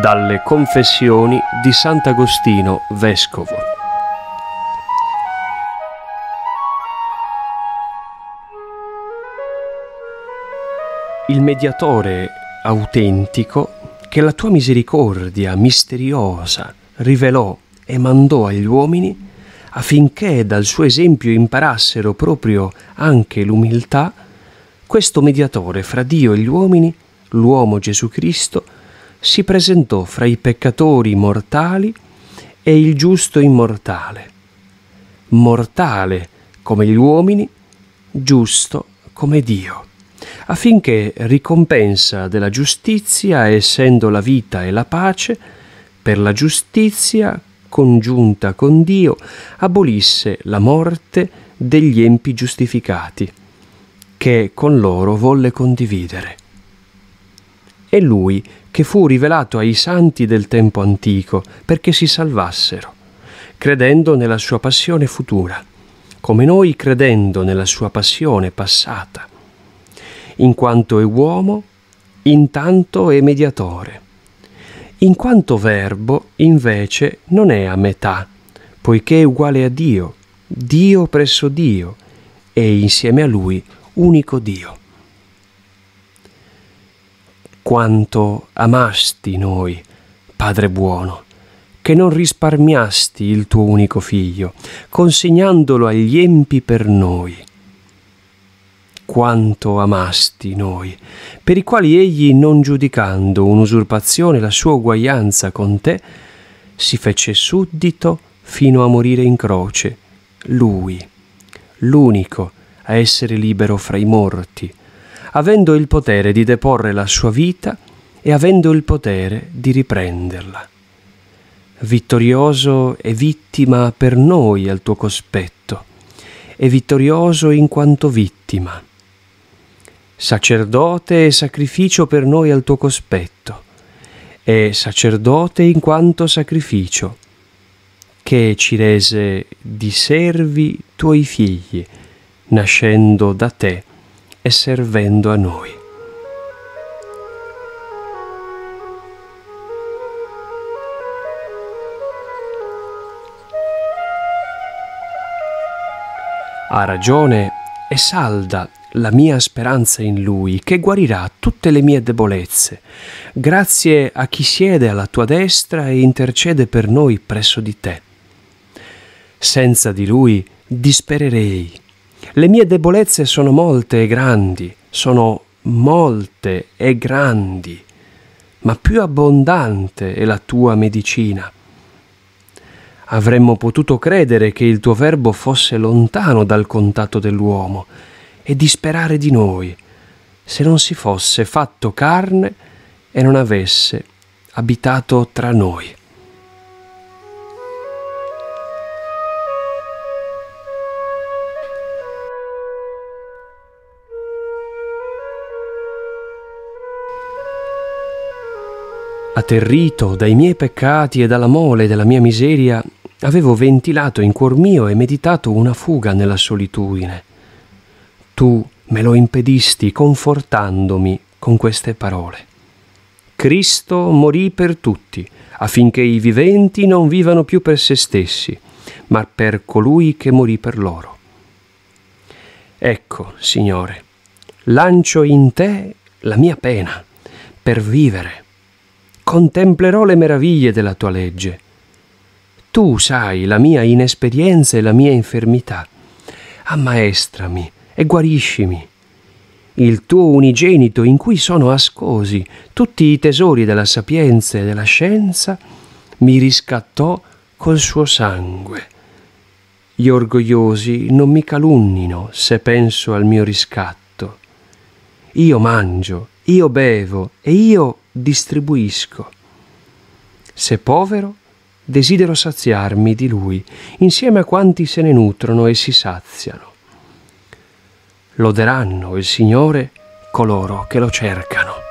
Dalle Confessioni di Sant'Agostino Vescovo. Il mediatore autentico che la tua misericordia misteriosa rivelò e mandò agli uomini affinché dal suo esempio imparassero proprio anche l'umiltà, questo mediatore fra Dio e gli uomini, l'uomo Gesù Cristo, si presentò fra i peccatori mortali e il giusto immortale. Mortale come gli uomini, giusto come Dio, affinché ricompensa della giustizia, essendo la vita e la pace, per la giustizia congiunta con Dio, abolisse la morte degli empi giustificati, che con loro volle condividere. E lui che fu rivelato ai santi del tempo antico perché si salvassero, credendo nella sua passione futura, come noi credendo nella sua passione passata, in quanto è uomo, intanto è mediatore in quanto verbo invece non è a metà, poiché è uguale a Dio, Dio presso Dio e insieme a Lui unico Dio. Quanto amasti noi, Padre buono, che non risparmiasti il tuo unico figlio, consegnandolo agli empi per noi. Quanto amasti noi, per i quali egli, non giudicando un'usurpazione la sua uguaglianza con te, si fece suddito fino a morire in croce, lui, l'unico a essere libero fra i morti, avendo il potere di deporre la sua vita e avendo il potere di riprenderla. Vittorioso e vittima per noi al tuo cospetto, e vittorioso in quanto vittima sacerdote e sacrificio per noi al tuo cospetto, e sacerdote in quanto sacrificio, che ci rese di servi tuoi figli, nascendo da te e servendo a noi. Ha ragione e salda la mia speranza in Lui, che guarirà tutte le mie debolezze, grazie a chi siede alla tua destra e intercede per noi presso di te. Senza di Lui dispererei. Le mie debolezze sono molte e grandi, sono molte e grandi, ma più abbondante è la tua medicina. Avremmo potuto credere che il tuo verbo fosse lontano dal contatto dell'uomo, e disperare di noi, se non si fosse fatto carne e non avesse abitato tra noi. Atterrito dai miei peccati e dalla mole della mia miseria, avevo ventilato in cuor mio e meditato una fuga nella solitudine tu me lo impedisti confortandomi con queste parole. Cristo morì per tutti, affinché i viventi non vivano più per se stessi, ma per colui che morì per loro. Ecco, Signore, lancio in te la mia pena per vivere. Contemplerò le meraviglie della tua legge. Tu sai la mia inesperienza e la mia infermità. Ammaestrami e guariscimi. Il tuo unigenito in cui sono ascosi tutti i tesori della sapienza e della scienza, mi riscattò col suo sangue. Gli orgogliosi non mi calunnino se penso al mio riscatto. Io mangio, io bevo e io distribuisco. Se povero, desidero saziarmi di lui, insieme a quanti se ne nutrono e si saziano loderanno il Signore coloro che lo cercano.